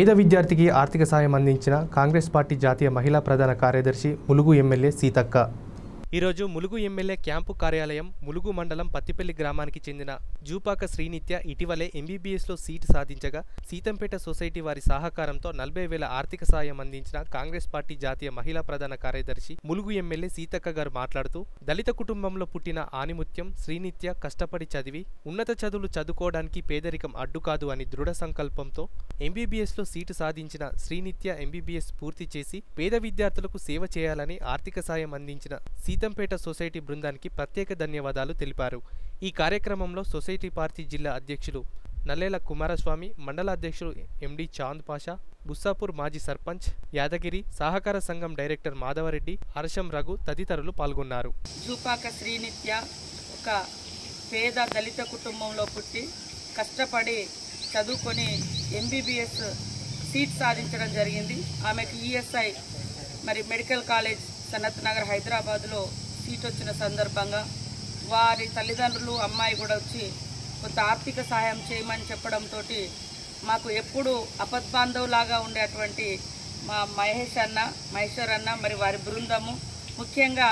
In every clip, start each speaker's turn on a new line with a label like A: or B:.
A: పేద విద్యార్థికి ఆర్థిక సాయం అందించిన కాంగ్రెస్ పార్టీ జాతీయ మహిళా ప్రధాన కార్యదర్శి ములుగు ఎమ్మెల్యే సీతక్క. ఈరోజు ములుగు ఎమ్మెల్యే క్యాంపు కార్యాలయం ములుగు మండలం పత్తిపల్లి గ్రామానికి చెందిన జూపాక శ్రీనిత్య ఇటీవలే ఎంబీబీఎస్లో సీటు సాధించగా సీతంపేట సొసైటీ వారి సహకారంతో నలభై వేల ఆర్థిక సాయం అందించిన కాంగ్రెస్ పార్టీ జాతీయ మహిళా ప్రధాన కార్యదర్శి ములుగు ఎమ్మెల్యే సీతక్క గారు మాట్లాడుతూ దళిత కుటుంబంలో పుట్టిన ఆనిముత్యం శ్రీనిత్య కష్టపడి చదివి ఉన్నత చదువులు చదువుకోవడానికి పేదరికం అడ్డు కాదు అని దృఢ సంకల్పంతో ఎంబీబీఎస్లో సీటు సాధించిన శ్రీనిత్య ఎంబీబీఎస్ పూర్తి చేసి పేద విద్యార్థులకు సేవ చేయాలని ఆర్థిక సాయం అందించిన సీతంపేట సొసైటీ బృందానికి ప్రత్యేక ధన్యవాదాలు తెలిపారు. ఈ కార్యక్రమంలో సొసైటీ పార్టీ జిల్లా అధ్యక్షులు నల్లేల కుమారస్వామి మండల అధ్యక్షులు ఎండి చాంద్ పాషా బుస్సాపూర్ మాజీ సర్పంచ్ యాదగిరి సహకార సంఘం డైరెక్టర్ మాధవరెడ్డి హర్షం రఘు తదితరులు పాల్గొన్నారు.
B: జూపాక శ్రీనిత్య ఒక పేద దళిత కుటుంబంలో పుట్టి కష్టపడి చదువుకొని ఎంబీబీఎస్ సీట్ సాధించడం జరిగింది. ఆమెకు ఈఎస్ఐ మరి మెడికల్ కాలేజ్ సనత్ నగర్ హైదరాబాద్లో సీట్ వచ్చిన సందర్భంగా వారి తల్లిదండ్రులు అమ్మాయి కూడా వచ్చి కొంత ఆర్థిక సహాయం చేయమని చెప్పడంతో మాకు ఎప్పుడు అపద్బాంధవులాగా ఉండేటువంటి మా మహేష్ అన్న మహేశ్వర్ అన్న మరి వారి బృందము ముఖ్యంగా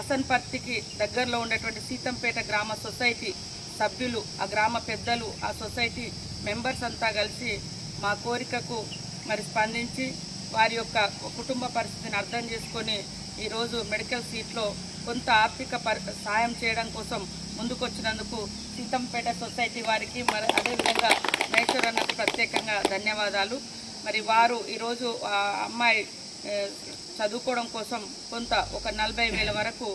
B: అసన్పర్తికి దగ్గరలో ఉండేటువంటి సీతంపేట గ్రామ సొసైటీ సభ్యులు ఆ గ్రామ పెద్దలు ఆ సొసైటీ మెంబర్స్ అంతా కలిసి మా కోరికకు మరి స్పందించి వారి యొక్క కుటుంబ పరిస్థితిని అర్థం చేసుకొని ఈరోజు మెడికల్ సీట్లో కొంత ఆర్థిక పరి సాయం చేయడం కోసం ముందుకొచ్చినందుకు సీతంపేట సొసైటీ వారికి మరి అదేవిధంగా మేశ్వర్ అన్నకు ప్రత్యేకంగా ధన్యవాదాలు. మరి వారు ఈరోజు అమ్మాయి చదువుకోవడం కోసం కొంత ఒక నలభై వేల వరకు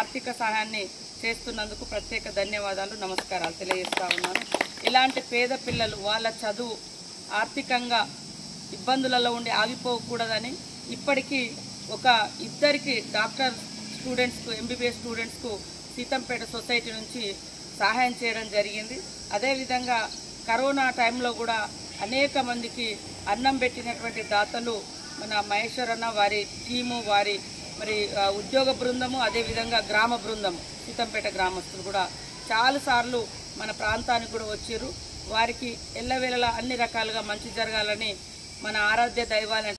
B: ఆర్థిక సహాయాన్ని చేస్తున్నందుకు ప్రత్యేక ధన్యవాదాలు నమస్కారాలు తెలియజేస్తా ఉన్నాను. ఇలాంటి పేద పిల్లలు వాళ్ళ చదువు ఆర్థికంగా ఇబ్బందులలో ఉండి ఆగిపోకూడదని ఇప్పటికీ ఒక ఇద్దరికి డాక్టర్ స్టూడెంట్స్కు ఎంబీబీఎస్ స్టూడెంట్స్కు సీతంపేట సొసైటీ నుంచి సహాయం చేయడం జరిగింది. అదేవిధంగా కరోనా టైంలో కూడా అనేక మందికి అన్నం పెట్టినటువంటి దాతలు మన మహేశ్వర్ అన్న వారి టీము వారి మరి ఉద్యోగ బృందము అదేవిధంగా గ్రామ బృందము సీతంపేట గ్రామస్తులు కూడా చాలాసార్లు మన ప్రాంతానికి కూడా వచ్చారు. వారికి ఎల్లవేళలా అన్ని రకాలుగా మంచి జరగాలని మన ఆరాధ్య దైవాలని